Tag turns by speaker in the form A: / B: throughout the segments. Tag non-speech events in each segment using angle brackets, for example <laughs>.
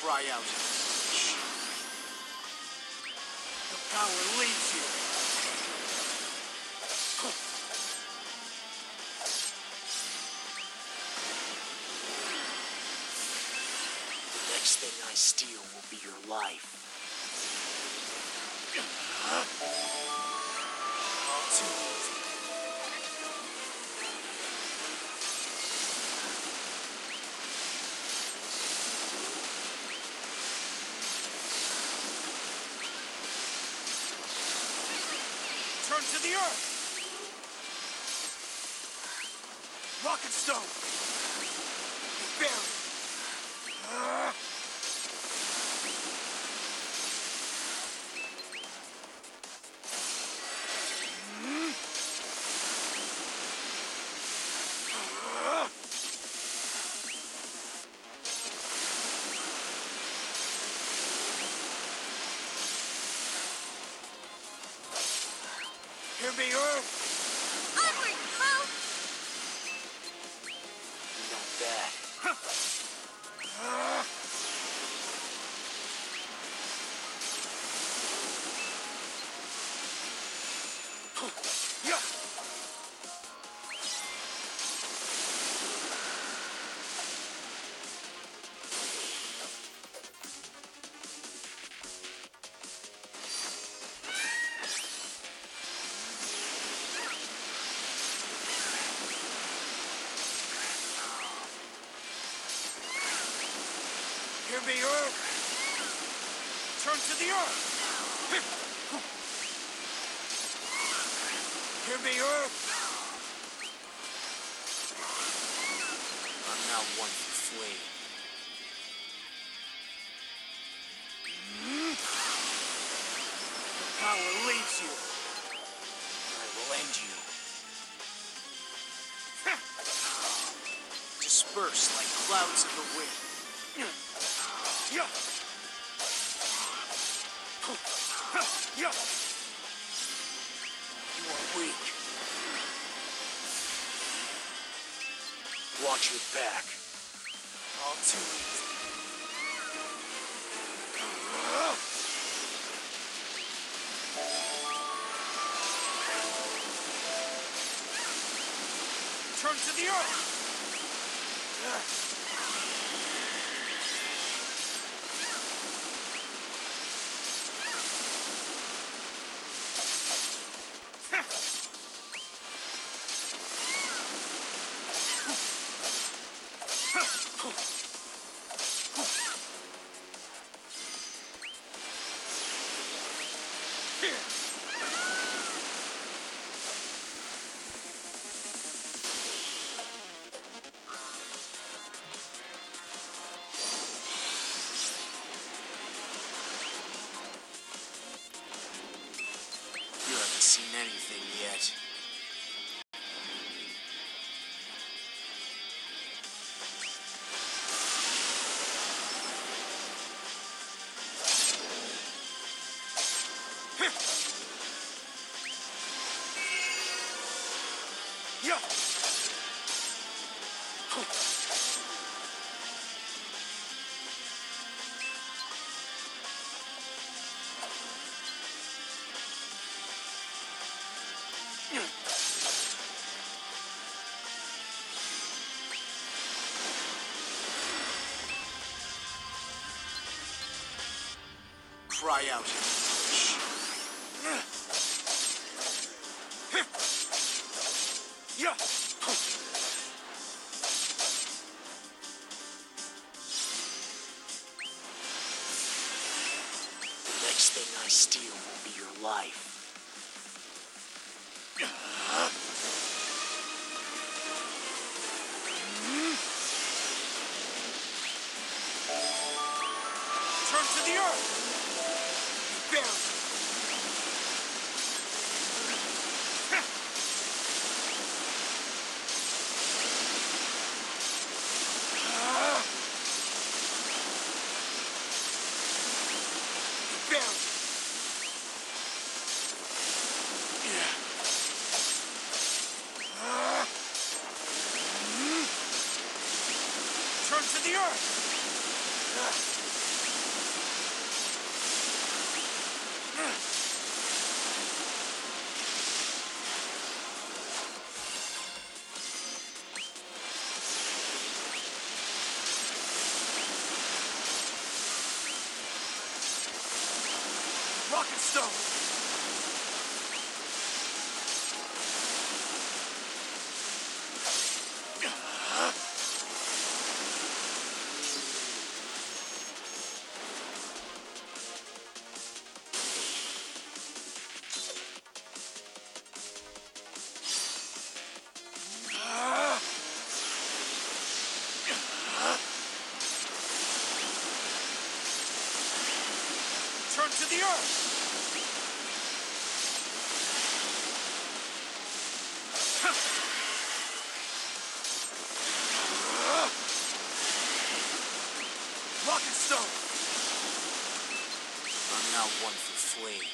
A: cry out. The power leaves you. The next thing I steal will be your life. The earth! Rocket stone! Buried! Ah! The Earth! Hear me, Earth? I'm not one fleeing. Hmm? The power leaves you. I will end you. Disperse like clouds in the wind. Yeah. You are weak. Watch your back. All too easy. Turn to the earth. Cry out. Yeah. Thing I steal will be your life.
B: Rocket Stone!
A: Flee.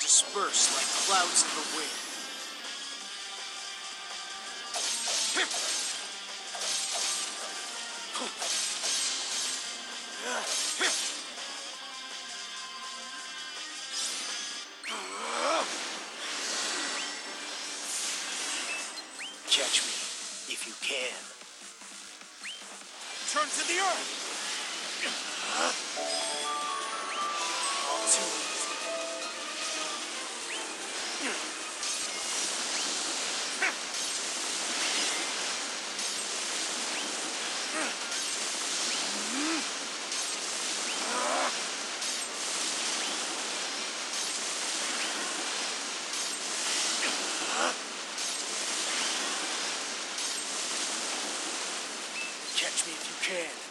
A: Disperse like clouds in the wind. Catch me if you can.
B: Turn to the earth. <gasps> <laughs> Too easy.
A: Catch me if you can.